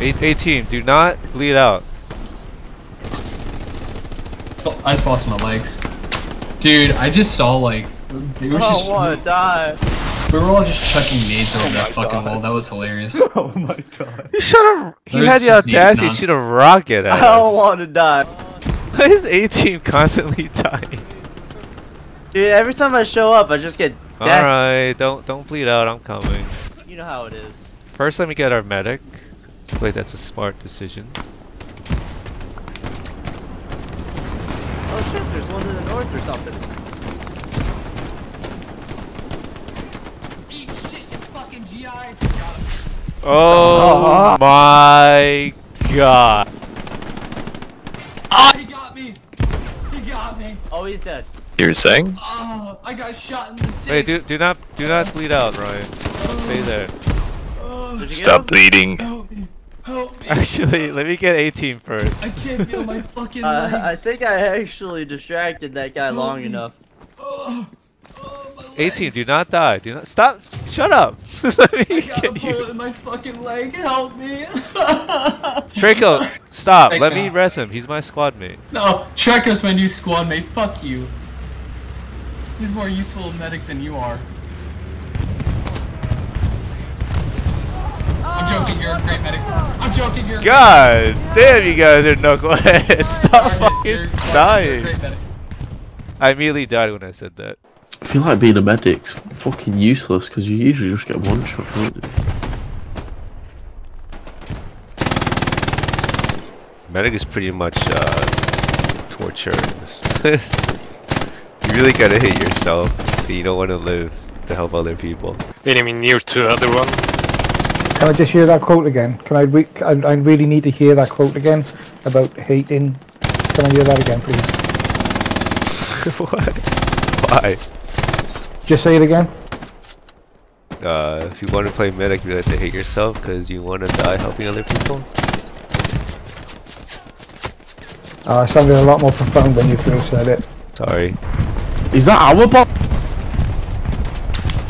A, A team, do not bleed out. So- I just lost my legs. Dude, I just saw like, dude, it was I just, don't wanna die. we were all just chucking nades oh over Oh that fucking God. wall. That was hilarious. Oh my god. You should have. He had the just need audacity to nonsense. shoot a rocket at I don't wanna die. Why is A team constantly dying? Dude, every time I show up, I just get All right, don't don't bleed out. I'm coming. You know how it is. First, let me get our medic. I feel like that's a smart decision. Oh shit, there's one to the north or something. Eat shit, you fucking GI. Oh my god! Ah, he got me. He got me. Oh, he's dead. You were saying? Oh, I got shot in the dick. Wait, do do not do not bleed out, Ryan. Stay there. Oh, Did you get Stop him? bleeding. Help me. Actually, let me get A team I first. can't feel my fucking Uh, legs. I think I actually distracted that guy Help long me. enough. Oh, oh, my A team, do not die. Do not stop. Shut up. let me I got a get you. bullet in my fucking leg. Help me. Draco, stop. Thanks, let me man. rest him. He's my squad mate. no, Treko's my new squad mate. Fuck you. He's more useful medic than you are. I'm joking, you're a great medic. I'm joking, you're a God damn, you guys are knuckleheads. Stop You're- fucking you're- you're dying. I immediately died when I said that. I feel like being a medic's fucking useless because you usually just get one shot, don't you? Medic is pretty much uh, torture. you really gotta hit yourself. but You don't want to live to help other people. Enemy near to other one. Can I just hear that quote again? Can I, re- I, I really need to hear that quote again about hating. Can I hear that again, please? what? Why? Just say it again. Uh, if you want to play medic, you have to hate yourself because you want to die helping other people. Uh, it sounded a lot more profound when you first said it. Sorry, Is that our bot?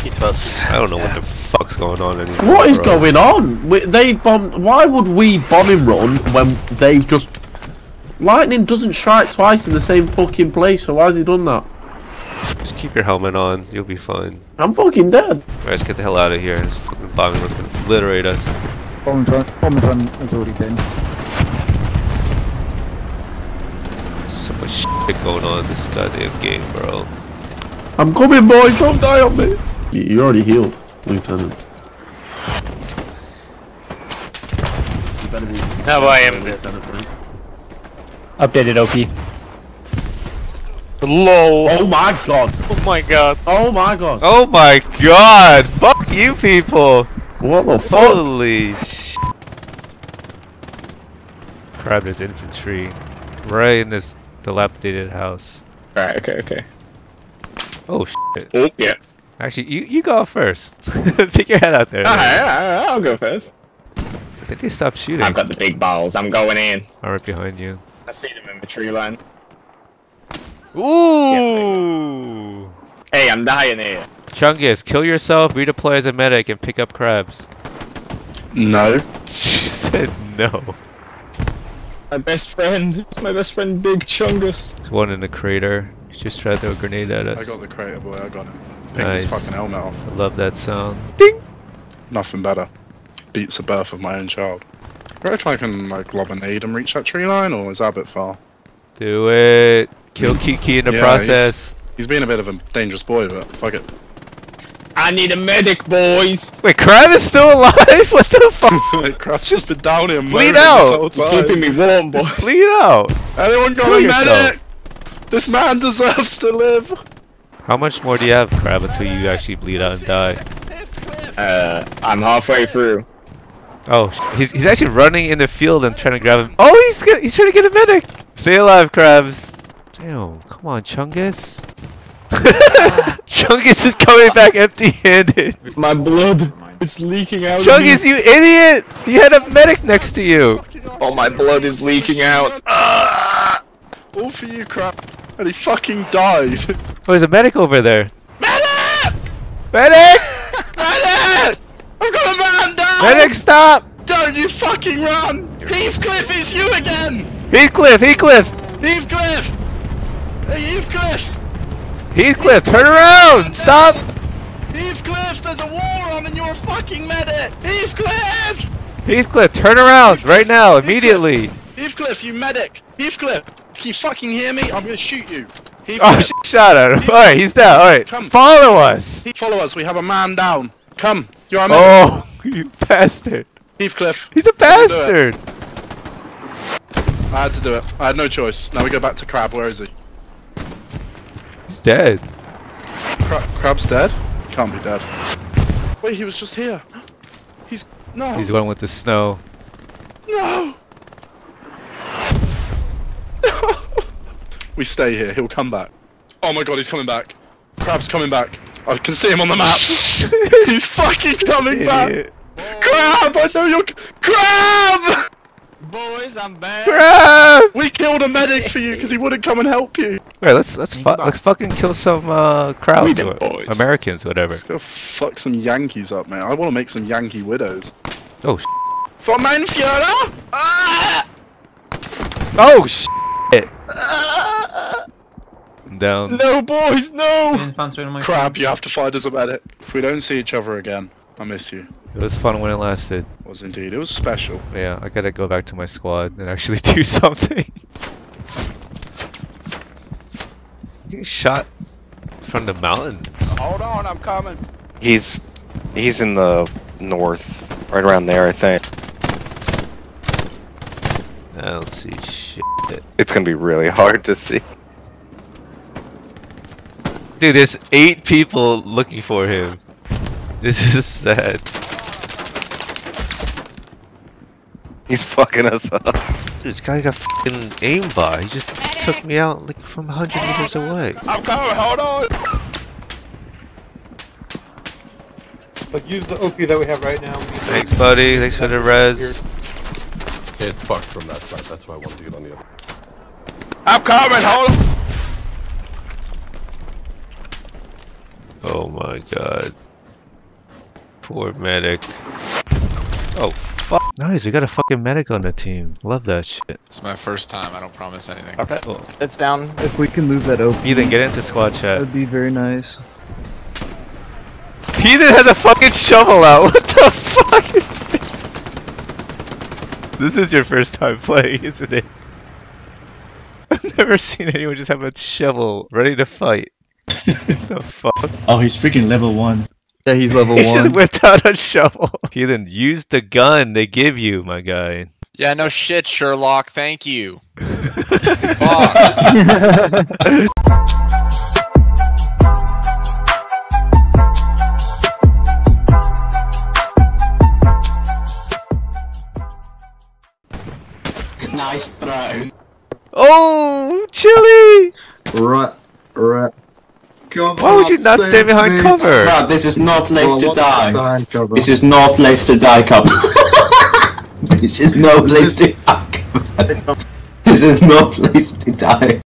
It was. I don't know what the fuck's going on anymore. What is bro. going on? We, they bomb. Why would we bombing run when they've just lightning doesn't strike twice in the same fucking place? So why has he done that? Just keep your helmet on. You'll be fine. I'm fucking dead. Alright, let's get the hell out of here. This fucking bombing was gonna obliterate us. Bombs run, bombs run has already been. So much shit going on in this goddamn game, bro. I'm coming, boys. Don't die on me. You- You're already healed, Lieutenant. You better be. Now I am dead. Lieutenant, right? Updated OP. LOL. Oh my god. Oh my god. Oh my god. Oh my god! Fuck you people! What the fuck? Holy sh! Crab there's infantry. Right in this dilapidated house. Right, okay, okay. Oh shit. Oh, yeah. Actually, you, you go first. Stick your head out there. Alright, alright, I'll go first. I think they stopped shooting. I've got the big balls. I'm going in. I'm right behind you. I see them in the tree line. Ooh! Hey, I'm dying here. Chungus, kill yourself, redeploy as a medic, and pick up crabs. No. She said no. My best friend. It's my best friend, Big Chungus. There's one in the crater. He just tried to throw a grenade at us. I got the crater boy, I got him. Pick Nice. his fucking helmet off. I love that sound. Ding! Nothing better. Beats the birth of my own child. I reckon I can like lob a nade and reach that tree line, or is that a bit far? Do it. Kill Kiki in the Yeah, process. He's been a bit of a dangerous boy, but fuck it. I need a medic, boys. Wait, Crab is still alive? What the fuck? Crab's just been down here bleed out. this whole Keeping me warm, boys. Bleed out. Anyone got Kill a yourself. medic? This man deserves to live. How much more do you have, Crab, until you actually bleed out and die? Uh, I'm halfway through. Oh, he's, he's actually running in the field and trying to grab him. Oh, he's get, he's trying to get a medic. Stay alive, Crabs. Damn, come on, Chungus. Chungus is coming back empty-handed. My blood. It's leaking out. of Chungus, me. you idiot! You had a medic next to you. Oh, my blood is leaking out. All for you, crap. And he fucking died. Oh, there's a medic over there. medic! Medic! Medic! I've got a man down! Medic, stop! Don't you fucking run! Heathcliff, it's you again! Heathcliff, Heathcliff, Heathcliff! Hey, Heathcliff! Heathcliff, turn around! Stop! Heathcliff, there's a war on and you're a fucking medic! Heathcliff! Heathcliff, turn around right now, immediately. Heathcliff, you medic! Heathcliff, can you fucking hear me? I'm gonna shoot you. Oh, Heathcliff, sh shot at him. Alright, he's down. Alright, Come. follow us. follow us. We have a man down. Come, you're our medic. Oh, you bastard. Heathcliff, He's a Let me do it. bastard. I had to do it. I had no choice. Now we go back to Crab. Where is he? He's dead. Cra- Crab's dead? Can't be dead. Wait, he was just here. He's no. He's the one with the snow. No. We stay here. He'll come back. Oh my god, he's coming back. Crab's coming back. I can see him on the map. he's fucking coming back. Idiot. Crab, I know you're. Crab! Boys, I'm back. Crap! We killed a medic for you because he wouldn't come and help you. Alright, let's let's fu let's fucking kill some uh crowds or boys. Americans, whatever. Let's go fuck some Yankees up, man. I want to make some Yankee widows. Oh sh For Mein Führer! Ah! Oh shit! I'm down. No, boys, no! Crap, you have to find us a medic. If we don't see each other again, I miss you. It was fun when it lasted. It was indeed. It was special. Yeah, I gotta go back to my squad and actually do something. Getting shot from the mountains. Hold on, I'm coming. He's he's in the north, right around there, I think. I don't see shit. It's gonna be really hard to see. Dude, there's eight people looking for him. This is sad. He's fucking us up. Dude, this guy got fucking aimbot. He just took me out like from 100 meters away. I'm coming, hold on. But use the OP that we have right now. Thanks, buddy. Thanks for the res. It's fucked from that side. That's why I want to get on the other. I'm coming, hold on. Oh my god. Poor medic. Oh, fuck. Nice, we got a fucking medic on the team. Love that shit. It's my first time. I don't promise anything. Okay, Cool. it's down. If we can move that open, Ethan, get into squad chat. That would be very nice. Ethan has a fucking shovel out. What the fuck is this? This is your first time playing, isn't it? I've never seen anyone just have a shovel ready to fight. the fuck? Oh, he's freaking level one. Yeah, he's level He one. just whipped out a shovel. Ethan, use the gun they give you, my guy. Yeah, no shit, Sherlock. Thank you. Nice throw. Oh, chili! Right, right. Why would you not stay behind cover? this is no place Well, what's behind cover? is no place to die, come. this is no place to die. This is no place to die.